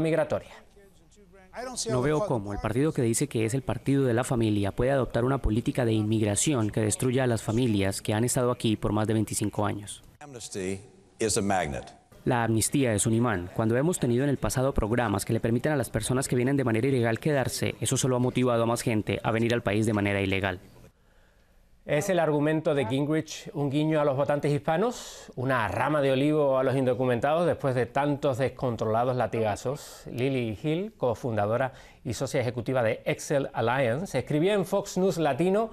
migratoria. No veo cómo el partido que dice que es el partido de la familia puede adoptar una política de inmigración que destruya a las familias que han estado aquí por más de 25 años. La amnistía es un imán. Cuando hemos tenido en el pasado programas que le permiten a las personas que vienen de manera ilegal quedarse, eso solo ha motivado a más gente a venir al país de manera ilegal. ¿Es el argumento de Gingrich un guiño a los votantes hispanos? ¿Una rama de olivo a los indocumentados después de tantos descontrolados latigazos? Lily Hill, cofundadora y socia ejecutiva de Excel Alliance, escribía en Fox News Latino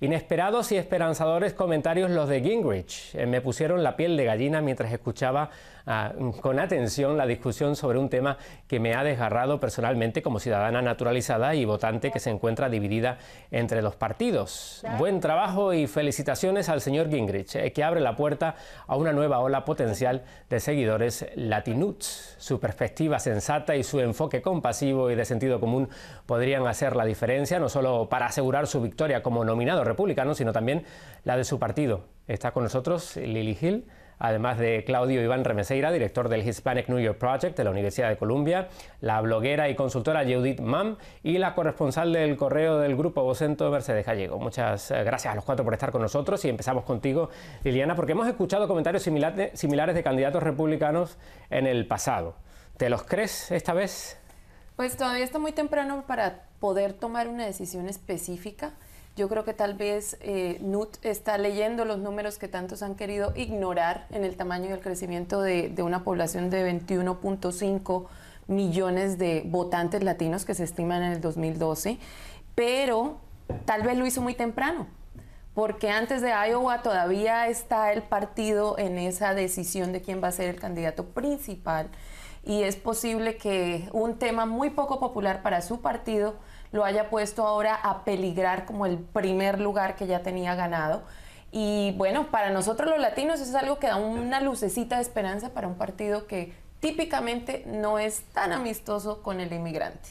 Inesperados y esperanzadores comentarios los de Gingrich. Eh, me pusieron la piel de gallina mientras escuchaba ah, con atención la discusión sobre un tema que me ha desgarrado personalmente como ciudadana naturalizada y votante que se encuentra dividida entre los partidos. Buen trabajo y felicitaciones al señor Gingrich, eh, que abre la puerta a una nueva ola potencial de seguidores latinuts. Su perspectiva sensata y su enfoque compasivo y de sentido común podrían hacer la diferencia, no solo para asegurar su victoria como nominado republicano, sino también la de su partido. Está con nosotros Lily Hill, además de Claudio Iván Remeseira, director del Hispanic New York Project de la Universidad de Columbia, la bloguera y consultora Judith Mam y la corresponsal del correo del Grupo Vocento, Mercedes Gallego. Muchas eh, gracias a los cuatro por estar con nosotros y empezamos contigo, Liliana, porque hemos escuchado comentarios similares de candidatos republicanos en el pasado. ¿Te los crees esta vez? Pues todavía está muy temprano para poder tomar una decisión específica. Yo creo que tal vez eh, Nut está leyendo los números que tantos han querido ignorar en el tamaño y el crecimiento de, una población de 21.5 millones de votantes latinos que se estiman en el 2012, pero tal vez lo hizo muy temprano, porque antes de Iowa todavía está el partido en esa decisión de quién va a ser el candidato principal y es posible que un tema muy poco popular para su partido lo haya puesto ahora a peligrar como el primer lugar que ya tenía ganado. Y bueno, para nosotros los latinos es algo que da una lucecita de esperanza para un partido que típicamente no es tan amistoso con el inmigrante.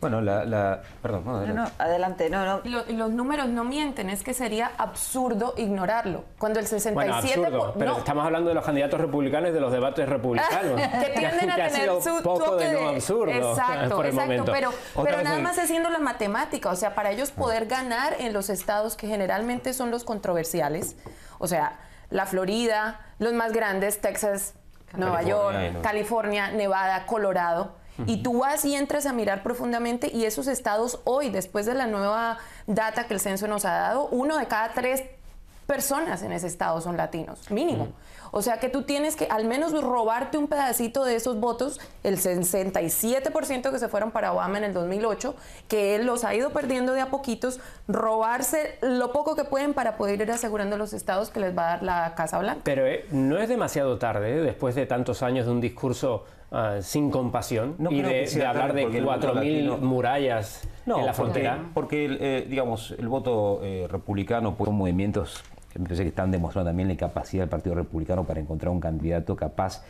Bueno, la, perdón, no, adelante. No, adelante, no, no. los números no mienten, es que sería absurdo ignorarlo. Cuando el 67... Bueno, pero estamos hablando de los candidatos republicanos y de los debates republicanos. que tienden a tener su poco de no absurdo. Exacto, exacto, pero, pero nada más haciendo la matemática, o sea, para ellos poder ganar en los estados que generalmente son los controversiales, o sea, la Florida, los más grandes, Texas, Nueva York, California, Nevada, Colorado, y tú vas y entras a mirar profundamente y esos estados hoy, después de la nueva data que el censo nos ha dado, uno de cada tres personas en ese estado son latinos, mínimo. O sea que tú tienes que al menos robarte un pedacito de esos votos, el 67% que se fueron para Obama en el 2008, que él los ha ido perdiendo de a poquitos, robarse lo poco que pueden para poder ir asegurando a los estados que les va a dar la Casa Blanca. Pero eh, no es demasiado tarde, ¿eh? después de tantos años de un discurso ah, sin compasión y de, hablar de 4.000 murallas en la frontera. Porque, eh, digamos, el voto republicano por movimientos me parece que están demostrando también la capacidad del Partido Republicano para encontrar un candidato capaz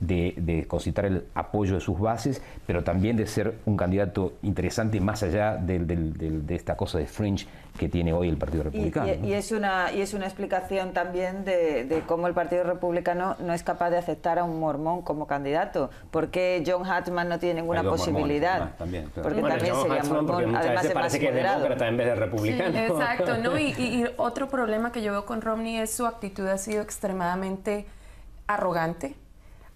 de, de concitar el apoyo de sus bases, pero también de ser un candidato interesante más allá de esta cosa de fringe que tiene hoy el Partido Republicano. Y, es, una, y es una explicación también de, cómo el Partido Republicano no es capaz de aceptar a un mormón como candidato. ¿Por qué John Hatman no tiene ninguna posibilidad? también, Porque también sería mormón, además de parece que es demócrata en vez de republicano. exacto, ¿no? Y, y otro problema que yo veo con Romney es su actitud ha sido extremadamente arrogante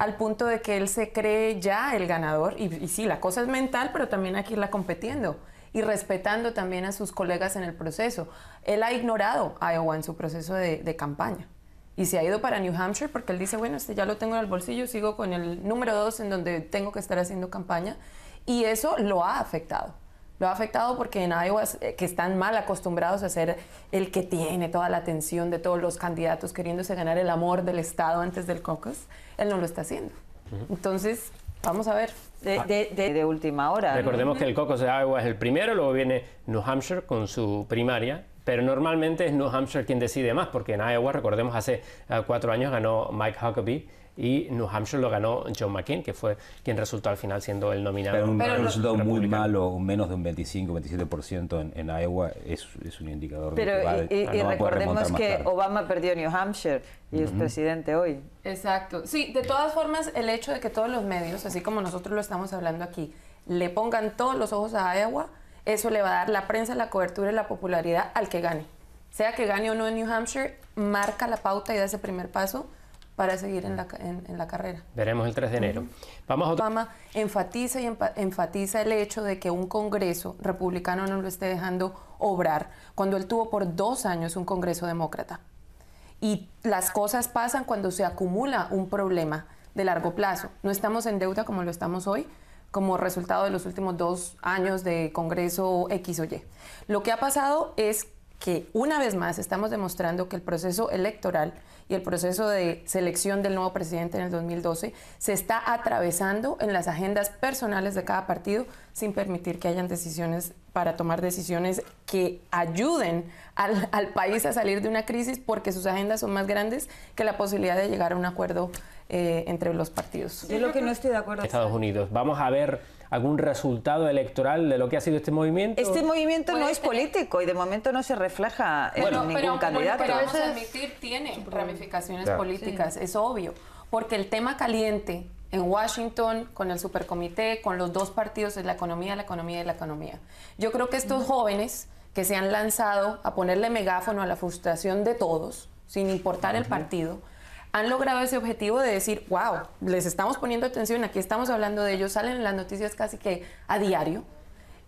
al punto de que él se cree ya el ganador. Y, sí, la cosa es mental, pero también hay que irla competiendo y respetando también a sus colegas en el proceso. Él ha ignorado a Iowa en su proceso de, campaña y se ha ido para New Hampshire porque él dice, bueno, este ya lo tengo en el bolsillo, sigo con el número dos en donde tengo que estar haciendo campaña y eso lo ha afectado. Lo ha afectado porque en Iowa, eh, que están mal acostumbrados a ser el que tiene toda la atención de todos los candidatos queriéndose ganar el amor del Estado antes del caucus, él no lo está haciendo. Entonces, vamos a ver. De, última hora. Recordemos que el caucus de Iowa es el primero, luego viene New Hampshire con su primaria, pero normalmente es New Hampshire quien decide más, porque en Iowa, recordemos, hace eh, cuatro años ganó Mike Huckabee y New Hampshire lo ganó John McCain, que fue quien resultó al final siendo el nominado. Pero un, resultado muy malo, menos de un 25-27% en, en Iowa, es, es, un indicador Pero de que y, y recordemos que Obama perdió New Hampshire y es presidente hoy. Exacto. Sí, de todas formas, el hecho de que todos los medios, así como nosotros lo estamos hablando aquí, le pongan todos los ojos a Iowa, eso le va a dar la prensa, la cobertura y la popularidad al que gane. Sea que gane o no en New Hampshire, marca la pauta y da ese primer paso para seguir en la, en, la carrera. Veremos el 3 de enero. Vamos a Obama enfatiza y enfatiza el hecho de que un Congreso republicano no lo esté dejando obrar, cuando él tuvo por dos años un Congreso demócrata. Y las cosas pasan cuando se acumula un problema de largo plazo. No estamos en deuda como lo estamos hoy, como resultado de los últimos dos años de Congreso X o Y. Lo que ha pasado es que una vez más estamos demostrando que el proceso electoral y el proceso de selección del nuevo presidente en el 2012 se está atravesando en las agendas personales de cada partido sin permitir que hayan decisiones para tomar decisiones que ayuden al, país a salir de una crisis porque sus agendas son más grandes que la posibilidad de llegar a un acuerdo eh, entre los partidos. Yo lo que no estoy de acuerdo. Estados Unidos. Vamos a ver algún resultado electoral de lo que ha sido este movimiento? Este movimiento no es político y de momento no se refleja en ningún candidato. Pero vamos a admitir, tiene ramificaciones políticas, es obvio, porque el tema caliente en Washington, con el supercomité, con los dos partidos es la economía, la economía y la economía. Yo creo que estos jóvenes que se han lanzado a ponerle megáfono a la frustración de todos, sin importar el partido, han logrado ese objetivo de decir, wow, les estamos poniendo atención, aquí estamos hablando de ellos, salen en las noticias casi que a diario.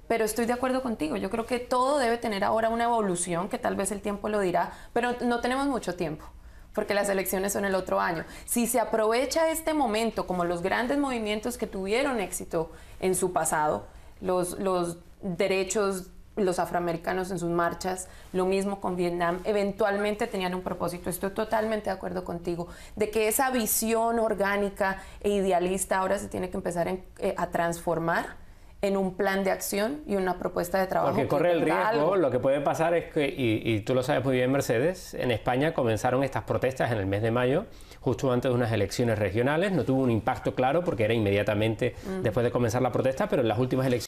Pero estoy de acuerdo contigo, yo creo que todo debe tener ahora una evolución, que tal vez el tiempo lo dirá, pero no tenemos mucho tiempo porque las elecciones son el otro año. Si se aprovecha este momento, como los grandes movimientos que tuvieron éxito en su pasado, los, los derechos los afroamericanos en sus marchas, lo mismo con Vietnam, eventualmente tenían un propósito. Estoy totalmente de acuerdo contigo, de que esa visión orgánica e idealista ahora se tiene que empezar eh, a transformar en un plan de acción y una propuesta de trabajo. Porque corre el riesgo, lo que puede pasar es que, y, tú lo sabes muy bien Mercedes, en España comenzaron estas protestas en el mes de mayo, justo antes de unas elecciones regionales, no tuvo un impacto claro porque era inmediatamente mm. después de comenzar la protesta, pero en las últimas elecciones